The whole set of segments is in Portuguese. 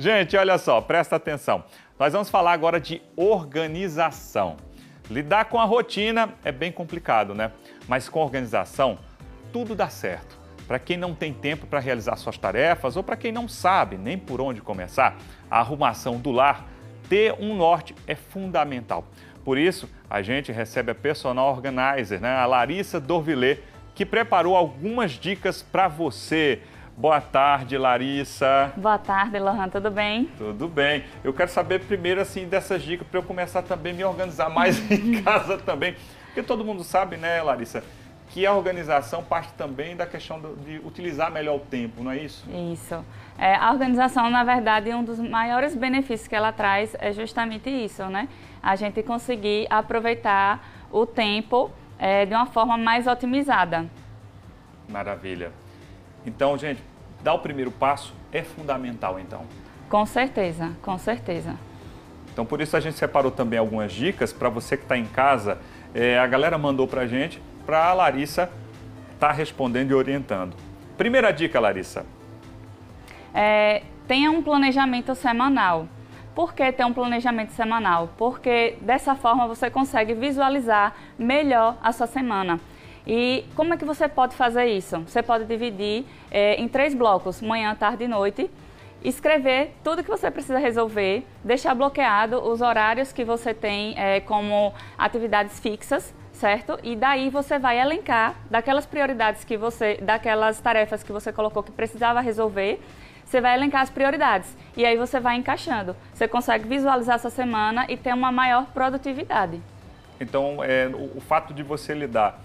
Gente, olha só, presta atenção. Nós vamos falar agora de organização. Lidar com a rotina é bem complicado, né? Mas com organização, tudo dá certo. Para quem não tem tempo para realizar suas tarefas ou para quem não sabe nem por onde começar, a arrumação do lar, ter um norte é fundamental. Por isso, a gente recebe a personal organizer, né? a Larissa Dorvillet, que preparou algumas dicas para você. Boa tarde, Larissa. Boa tarde, Lohan, tudo bem? Tudo bem. Eu quero saber primeiro assim dessas dicas para eu começar também a me organizar mais em casa também. Porque todo mundo sabe, né, Larissa, que a organização parte também da questão de utilizar melhor o tempo, não é isso? Isso. É, a organização, na verdade, um dos maiores benefícios que ela traz é justamente isso, né? A gente conseguir aproveitar o tempo é, de uma forma mais otimizada. Maravilha. Então, gente, dar o primeiro passo é fundamental, então. Com certeza, com certeza. Então, por isso a gente separou também algumas dicas para você que está em casa. É, a galera mandou para a gente para a Larissa estar tá respondendo e orientando. Primeira dica, Larissa. É, tenha um planejamento semanal. Por que ter um planejamento semanal? Porque dessa forma você consegue visualizar melhor a sua semana. E como é que você pode fazer isso? Você pode dividir é, em três blocos, manhã, tarde e noite, escrever tudo que você precisa resolver, deixar bloqueado os horários que você tem é, como atividades fixas certo? E daí você vai elencar daquelas prioridades que você, daquelas tarefas que você colocou que precisava resolver, você vai elencar as prioridades e aí você vai encaixando. Você consegue visualizar essa semana e ter uma maior produtividade. Então, é, o, o fato de você lidar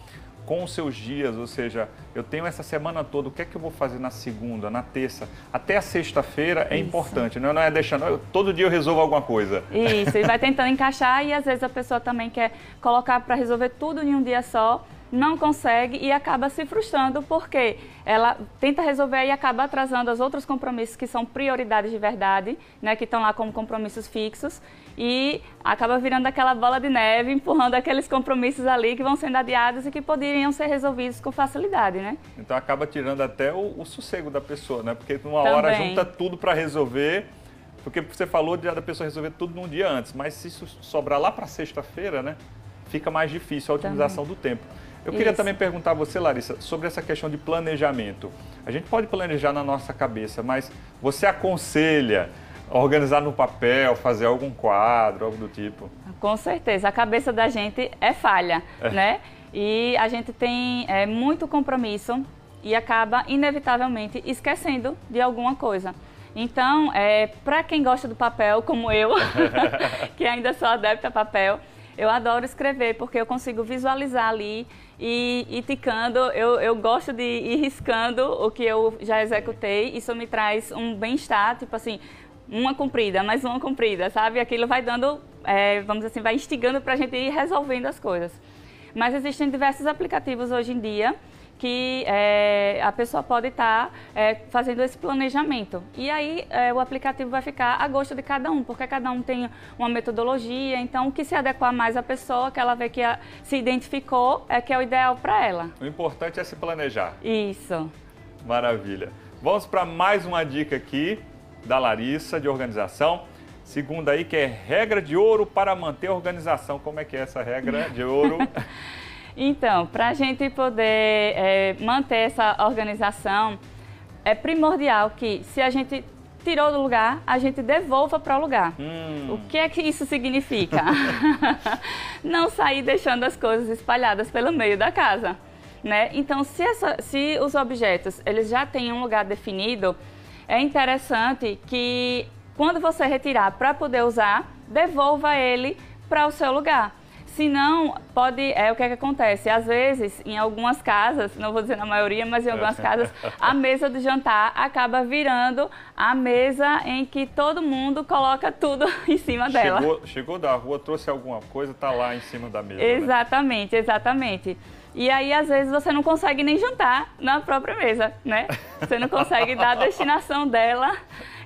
com os seus dias, ou seja, eu tenho essa semana toda, o que é que eu vou fazer na segunda, na terça, até a sexta-feira é Isso. importante, não, é, não é deixando, eu, todo dia eu resolvo alguma coisa. Isso, e vai tentando encaixar e às vezes a pessoa também quer colocar para resolver tudo em um dia só não consegue e acaba se frustrando porque ela tenta resolver e acaba atrasando os outros compromissos que são prioridades de verdade, né, que estão lá como compromissos fixos e acaba virando aquela bola de neve, empurrando aqueles compromissos ali que vão sendo adiados e que poderiam ser resolvidos com facilidade, né? Então acaba tirando até o, o sossego da pessoa, né? Porque numa Também. hora junta tudo para resolver, porque você falou de a pessoa resolver tudo num dia antes, mas se isso sobrar lá para sexta-feira, né? Fica mais difícil a otimização Também. do tempo. Eu queria Isso. também perguntar a você, Larissa, sobre essa questão de planejamento. A gente pode planejar na nossa cabeça, mas você aconselha organizar no papel, fazer algum quadro, algo do tipo? Com certeza. A cabeça da gente é falha, é. né? E a gente tem é, muito compromisso e acaba, inevitavelmente, esquecendo de alguma coisa. Então, é, para quem gosta do papel, como eu, que ainda sou adepta a papel, eu adoro escrever porque eu consigo visualizar ali e, e ticando. Eu, eu gosto de ir riscando o que eu já executei. Isso me traz um bem-estar, tipo assim, uma comprida, mais uma comprida, sabe? Aquilo vai dando, é, vamos dizer assim, vai instigando para a gente ir resolvendo as coisas. Mas existem diversos aplicativos hoje em dia que é, a pessoa pode estar tá, é, fazendo esse planejamento. E aí é, o aplicativo vai ficar a gosto de cada um, porque cada um tem uma metodologia, então o que se adequar mais à pessoa, que ela vê que a, se identificou, é que é o ideal para ela. O importante é se planejar. Isso. Maravilha. Vamos para mais uma dica aqui da Larissa de organização. Segunda aí que é regra de ouro para manter a organização. Como é que é essa regra de ouro? Então, para a gente poder é, manter essa organização, é primordial que se a gente tirou do lugar, a gente devolva para o lugar. Hum. O que é que isso significa? Não sair deixando as coisas espalhadas pelo meio da casa. Né? Então, se, essa, se os objetos eles já têm um lugar definido, é interessante que quando você retirar para poder usar, devolva ele para o seu lugar. Se não, pode. É o que, é que acontece. Às vezes, em algumas casas, não vou dizer na maioria, mas em algumas casas, a mesa do jantar acaba virando a mesa em que todo mundo coloca tudo em cima dela. Chegou, chegou da rua, trouxe alguma coisa, tá lá em cima da mesa. Né? Exatamente, né? exatamente. E aí, às vezes, você não consegue nem jantar na própria mesa, né? Você não consegue dar a destinação dela,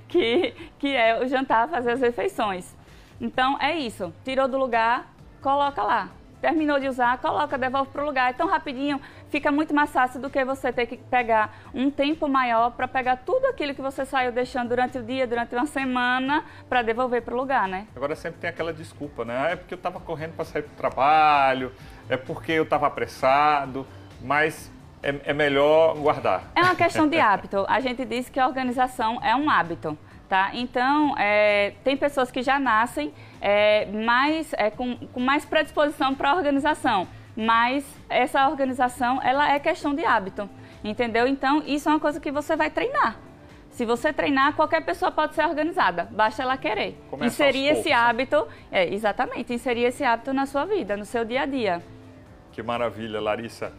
que, que é o jantar, fazer as refeições. Então, é isso. Tirou do lugar, coloca lá. terminou de usar, coloca, devolve para o lugar. É tão rapidinho, fica muito mais fácil do que você ter que pegar um tempo maior para pegar tudo aquilo que você saiu deixando durante o dia, durante uma semana, para devolver para o lugar, né? Agora sempre tem aquela desculpa, né? Ah, é porque eu estava correndo para sair para o trabalho, é porque eu estava apressado, mas é, é melhor guardar. É uma questão de hábito. A gente diz que a organização é um hábito. Tá? Então, é, tem pessoas que já nascem é, mais, é, com, com mais predisposição para a organização, mas essa organização ela é questão de hábito, entendeu? Então, isso é uma coisa que você vai treinar. Se você treinar, qualquer pessoa pode ser organizada, basta ela querer. Começa inserir aos esse poucos, né? hábito, é, exatamente, inserir esse hábito na sua vida, no seu dia a dia. Que maravilha, Larissa.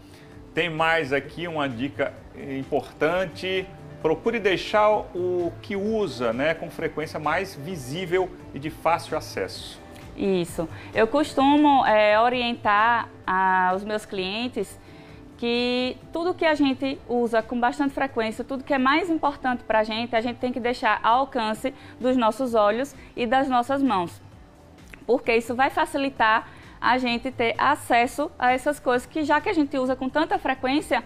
Tem mais aqui uma dica importante. Procure deixar o que usa né, com frequência mais visível e de fácil acesso. Isso. Eu costumo é, orientar a, os meus clientes que tudo que a gente usa com bastante frequência, tudo que é mais importante para a gente, a gente tem que deixar ao alcance dos nossos olhos e das nossas mãos. Porque isso vai facilitar a gente ter acesso a essas coisas que já que a gente usa com tanta frequência,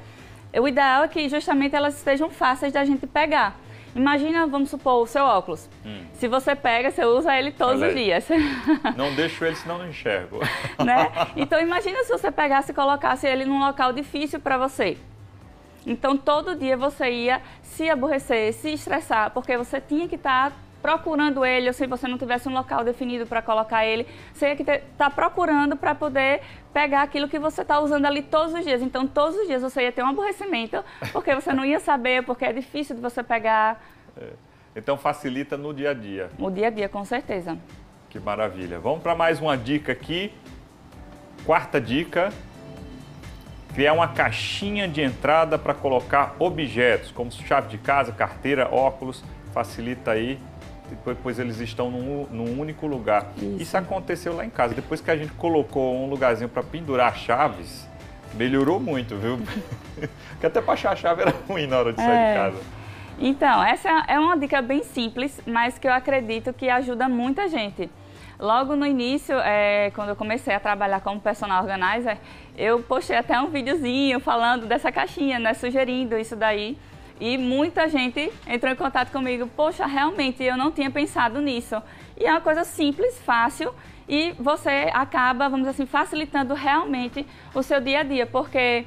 o ideal é que justamente elas estejam fáceis da gente pegar. Imagina, vamos supor, o seu óculos. Hum. Se você pega, você usa ele todos os dias. Não deixo ele, senão não enxergo. né? Então imagina se você pegasse e colocasse ele num local difícil para você. Então todo dia você ia se aborrecer, se estressar, porque você tinha que estar procurando ele, ou se você não tivesse um local definido para colocar ele, você ia que estar tá procurando para poder pegar aquilo que você está usando ali todos os dias. Então todos os dias você ia ter um aborrecimento, porque você não ia saber, porque é difícil de você pegar Então facilita no dia a dia. o dia a dia, com certeza. Que maravilha. Vamos para mais uma dica aqui. Quarta dica: criar uma caixinha de entrada para colocar objetos, como chave de casa, carteira, óculos. Facilita aí. Depois, pois eles estão num, num único lugar. Isso. Isso aconteceu lá em casa. Depois que a gente colocou um lugarzinho para pendurar chaves, melhorou muito, viu? Porque até para achar a chave era ruim na hora de sair É. de casa. Então, essa é uma dica bem simples, mas que eu acredito que ajuda muita gente. Logo no início, é, quando eu comecei a trabalhar como personal organizer, eu postei até um videozinho falando dessa caixinha, né, sugerindo isso daí. E muita gente entrou em contato comigo, poxa, realmente eu não tinha pensado nisso. E é uma coisa simples, fácil, e você acaba, vamos dizer assim, facilitando realmente o seu dia a dia, porque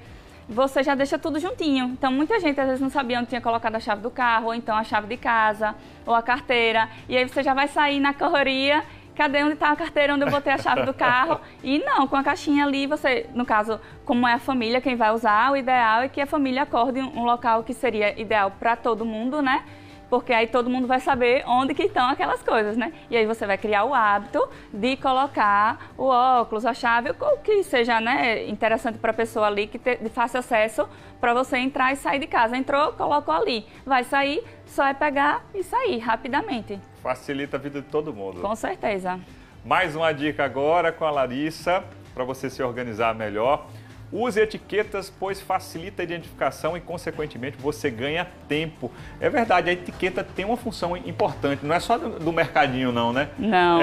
você já deixa tudo juntinho. Então, muita gente às vezes não sabia onde tinha colocado a chave do carro, ou então a chave de casa, ou a carteira. E aí você já vai sair na correria. Cadê onde está a carteira onde eu botei a chave do carro? E não, com a caixinha ali, você, no caso, como é a família quem vai usar, o ideal é que a família acorde um local que seria ideal para todo mundo, né? Porque aí todo mundo vai saber onde que estão aquelas coisas, né? E aí você vai criar o hábito de colocar o óculos, a chave, o que seja né, interessante para a pessoa ali, que te, de fácil acesso para você entrar e sair de casa. Entrou, colocou ali. Vai sair, só é pegar e sair rapidamente. Facilita a vida de todo mundo. Com certeza. Mais uma dica agora com a Larissa, para você se organizar melhor. Use etiquetas, pois facilita a identificação e, consequentemente, você ganha tempo. É verdade, a etiqueta tem uma função importante, não é só do, mercadinho, não, né? Não.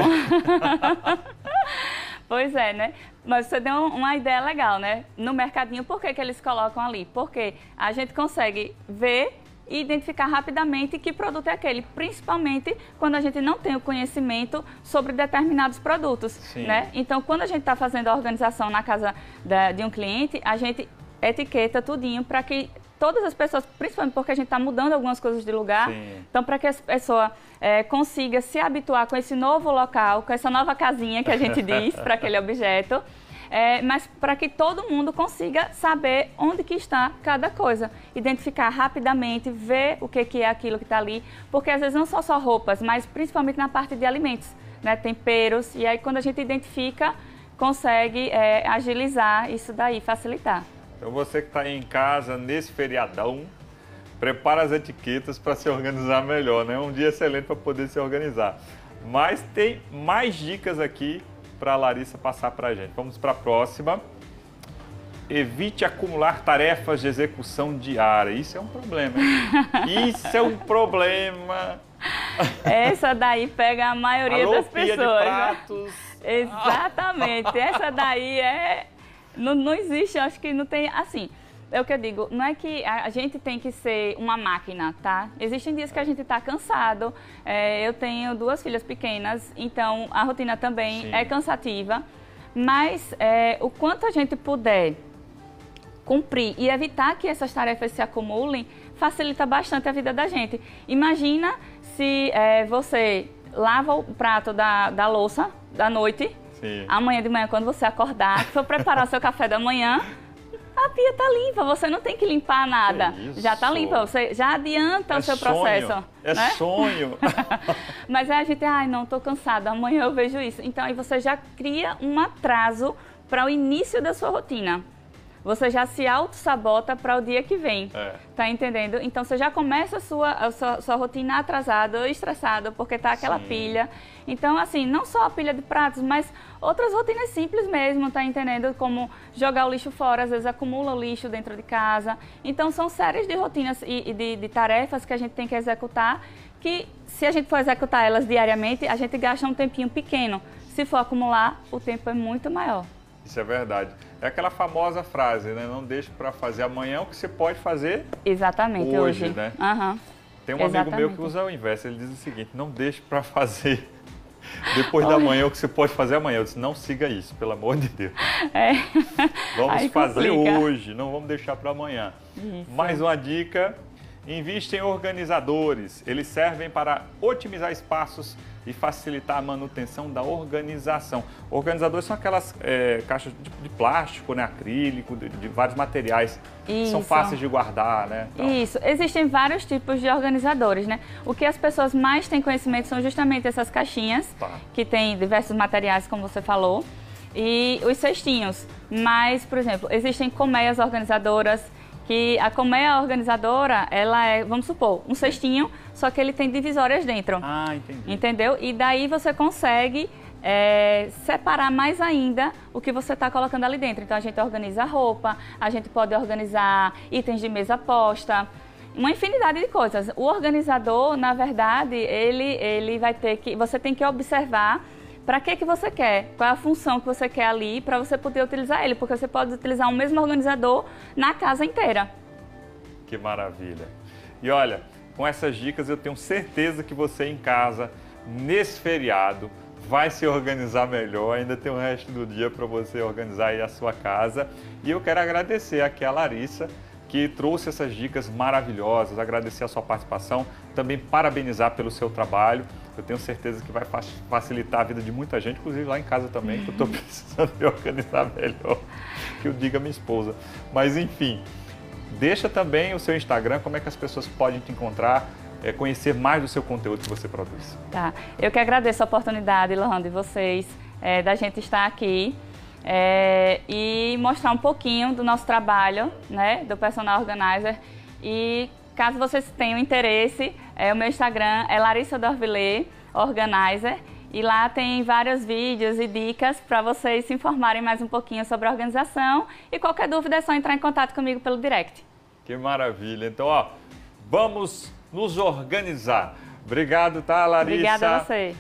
pois é, né? Mas você deu uma ideia legal, né? No mercadinho, por que, que eles colocam ali? Porque a gente consegue ver e identificar rapidamente que produto é aquele, principalmente quando a gente não tem o conhecimento sobre determinados produtos, Sim. né? Então, quando a gente está fazendo a organização na casa da- de um cliente, a gente etiqueta tudinho para que todas as pessoas, principalmente porque a gente está mudando algumas coisas de lugar, Sim. então para que a pessoa eh, consiga se habituar com esse novo local, com essa nova casinha que a gente diz para aquele objeto, é, mas para que todo mundo consiga saber onde que está cada coisa, identificar rapidamente, ver o que, que é aquilo que está ali, porque às vezes não são só roupas, mas principalmente na parte de alimentos, né, temperos, e aí quando a gente identifica, consegue é, agilizar isso daí, facilitar. Então, você que está em casa nesse feriadão, prepara as etiquetas para se organizar melhor, né? Um dia excelente para poder se organizar. Mas tem mais dicas aqui para a Larissa passar para a gente. Vamos para a próxima. Evite acumular tarefas de execução diária. Isso é um problema. hein? Isso é um problema. Essa daí pega a maioria das pia de pessoas. né? pratos. Exatamente. Essa daí é. Não, não existe, acho que não tem. Assim, é o que eu digo, não é que a gente tem que ser uma máquina, tá? Existem dias que a gente está cansado. É, eu tenho duas filhas pequenas, então a rotina também Sim. é cansativa. Mas é, o quanto a gente puder cumprir e evitar que essas tarefas se acumulem, facilita bastante a vida da gente. Imagina se é, você lava o prato da, da louça da noite, Sim. amanhã de manhã, quando você acordar, for preparar seu café da manhã, a pia tá limpa, você não tem que limpar nada. Já tá limpa, você já adianta é o seu sonho. processo. É né? sonho. Mas aí a gente, ai, não, tô cansada, amanhã eu vejo isso. Então aí você já cria um atraso para o início da sua rotina você já se auto-sabota para o dia que vem. É. Tá entendendo? Então você já começa a sua, a sua, sua rotina atrasada ou estressada, porque tá aquela Sim. pilha. Então, assim, não só a pilha de pratos, mas outras rotinas simples mesmo, tá entendendo? Como jogar o lixo fora, às vezes acumula o lixo dentro de casa. Então, são séries de rotinas e, e de, de tarefas que a gente tem que executar, que se a gente for executar elas diariamente, a gente gasta um tempinho pequeno. Se for acumular, o tempo é muito maior. Isso é verdade. É aquela famosa frase, né? Não deixe para fazer amanhã o que você pode fazer Exatamente, hoje, hoje. né? Uhum. Tem um Exatamente. amigo meu que usa o inverso. Ele diz o seguinte: não deixe para fazer depois da manhã o que você pode fazer amanhã. Eu disse: não siga isso, pelo amor de Deus. É. Vamos Aí fazer complica. hoje, não vamos deixar para amanhã. Isso. Mais uma dica Invista em organizadores. Eles servem para otimizar espaços e facilitar a manutenção da organização. Organizadores são aquelas é, caixas de, de, plástico, né, acrílico, de, de vários materiais Isso. são fáceis de guardar, né? Então... Isso. Existem vários tipos de organizadores, né? O que as pessoas mais têm conhecimento são justamente essas caixinhas tá. que têm diversos materiais, como você falou, e os cestinhos. Mas, por exemplo, existem colmeias organizadoras que a colmeia organizadora, ela é, vamos supor, um cestinho, só que ele tem divisórias dentro. Ah, entendi. Entendeu? E daí você consegue é, separar mais ainda o que você está colocando ali dentro. Então a gente organiza roupa, a gente pode organizar itens de mesa posta, uma infinidade de coisas. O organizador, na verdade, ele, ele vai ter que. Você tem que observar para que, que você quer, qual é a função que você quer ali para você poder utilizar ele, porque você pode utilizar o mesmo organizador na casa inteira. Que maravilha! E olha, com essas dicas eu tenho certeza que você em casa, nesse feriado, vai se organizar melhor, ainda tem o resto do dia para você organizar aí a sua casa. E eu quero agradecer aqui a Larissa, que trouxe essas dicas maravilhosas, agradecer a sua participação, também parabenizar pelo seu trabalho. Eu tenho certeza que vai facilitar a vida de muita gente, inclusive lá em casa também, que eu estou precisando me organizar melhor, que eu diga minha esposa. Mas enfim, deixa também o seu Instagram, como é que as pessoas podem te encontrar, é, conhecer mais do seu conteúdo que você produz. Tá, eu que agradeço a oportunidade, Lohan, de vocês, é, da gente estar aqui é, e mostrar um pouquinho do nosso trabalho, né, do Personal Organizer. E caso vocês tenham interesse, é, o meu Instagram é Larissa Dorvilê, Organizer. E lá tem vários vídeos e dicas para vocês se informarem mais um pouquinho sobre a organização. E qualquer dúvida é só entrar em contato comigo pelo direct. Que maravilha. Então, ó, vamos nos organizar. Obrigado, tá, Larissa? Obrigada a você.